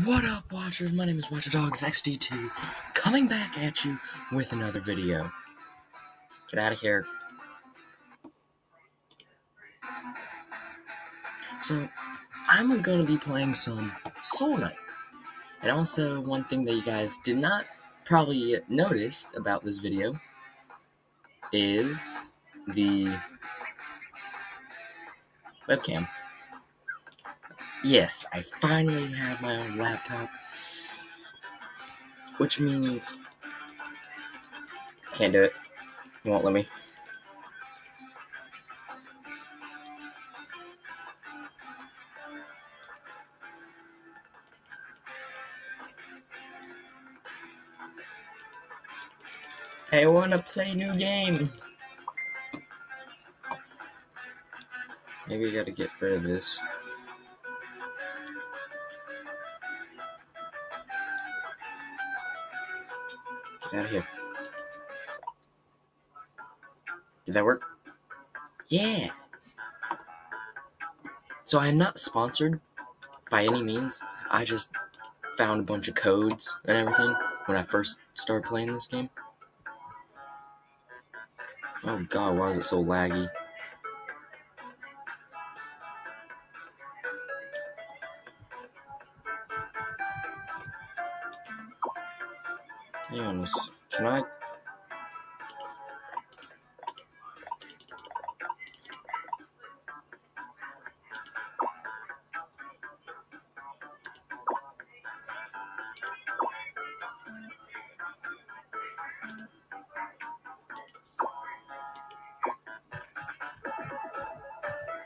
What up, Watchers? My name is Watcher Dogs XD2, coming back at you with another video. Get out of here. So, I'm gonna be playing some Soul Knight. And also, one thing that you guys did not probably notice about this video is the webcam. Yes, I finally have my own laptop. Which means... Can't do it. You won't let me. I wanna play new game. Maybe I gotta get rid of this. Out of here. Did that work? Yeah. So I'm not sponsored by any means. I just found a bunch of codes and everything when I first started playing this game. Oh god, why is it so laggy? I?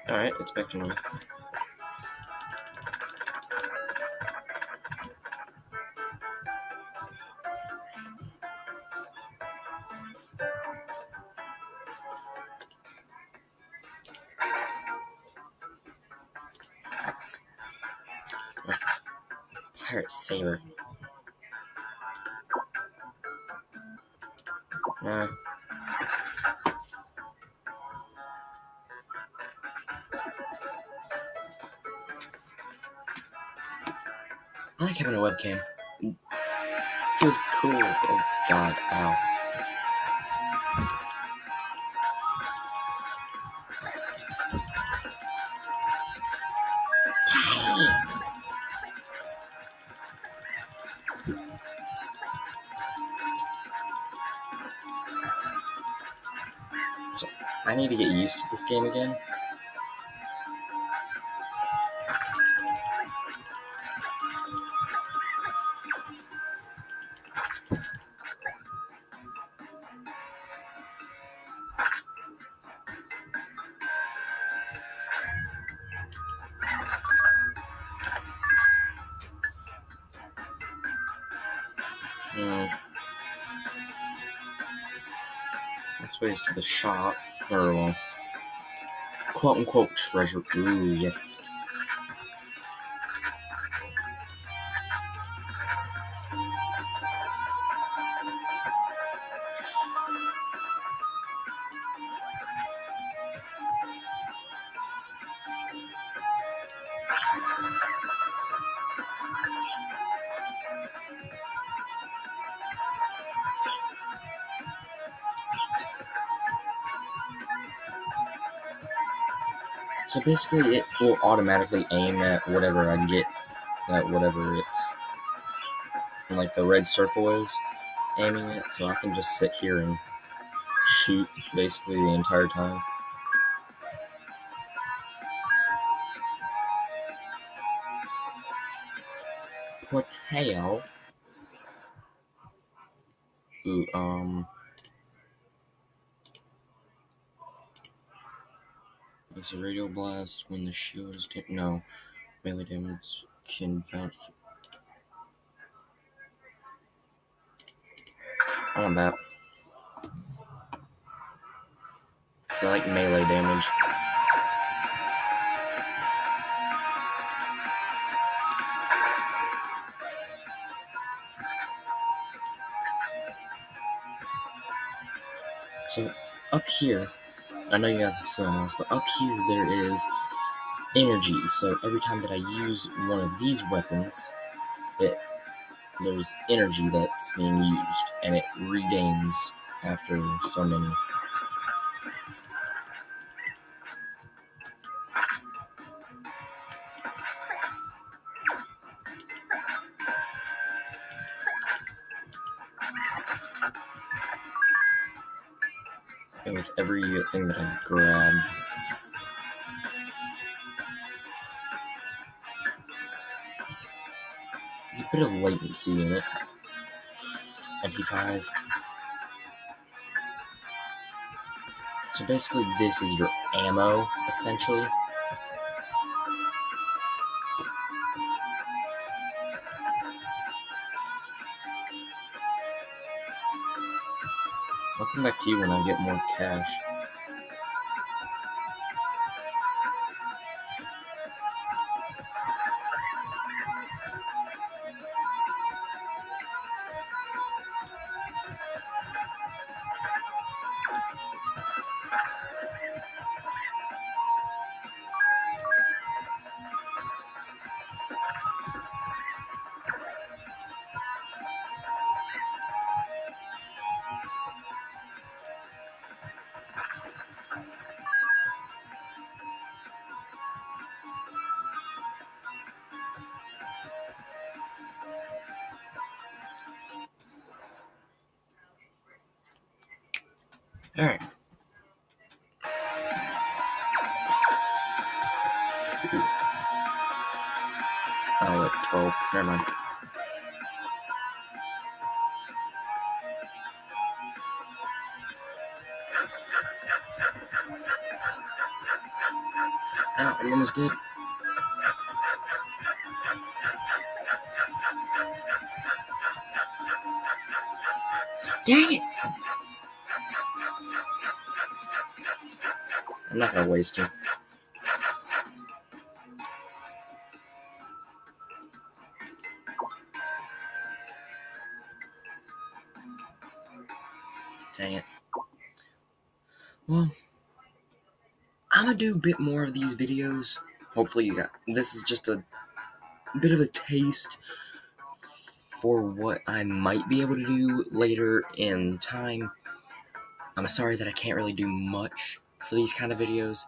Alright, it's back to normal. Saber. No. I like having a webcam. It feels cool. Oh god, ow. Need to get used to this game again. Hmm. This way is to the shop. Quote unquote treasure. Ooh, yes. So basically, it will automatically aim at whatever I get, at whatever it's, like the red circle is aiming it, so I can just sit here and shoot basically the entire time. Potato. Ooh, um. It's a radio blast when the shield is taken. No, melee damage can bounce. I want that. Cause like melee damage. So up here, I know you guys can see my mouse, but up here there is energy. So every time that I use one of these weapons, it there's energy that's being used and it regains after so many. With every thing that I grab, there's a bit of latency in it. MP5. So basically, this is your ammo, essentially. Come back to you when I get more cash. Alright. Oh, at 12. Never mind. Ah, Ow, I almost did. Dang it! I'm not gonna waste. Dang it. Well, I'm gonna do a bit more of these videos. Hopefully, you got this is just a bit of a taste for what I might be able to do later in time. I'm sorry that I can't really do much for these kind of videos.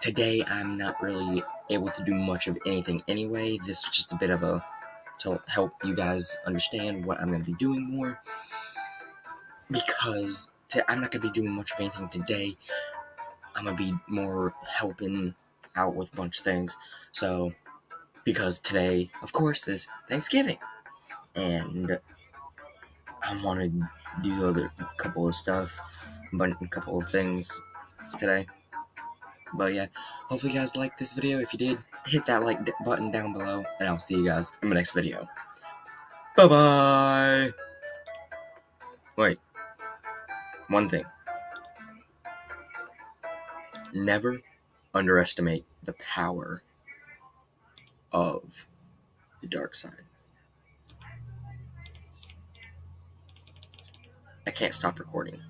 Today, I'm not really able to do much of anything anyway. This is just a bit of a to help you guys understand what I'm going to be doing more. Because to, I'm not going to be doing much of anything today. I'm going to be more helping out with a bunch of things. So, because today, of course, is Thanksgiving. And I want to do other couple of stuff, but a couple of things today. But yeah, hopefully you guys liked this video. If you did, hit that like button down below, and I'll see you guys in my next video. Bye-bye! Wait. One thing. Never underestimate the power of the dark side. I can't stop recording.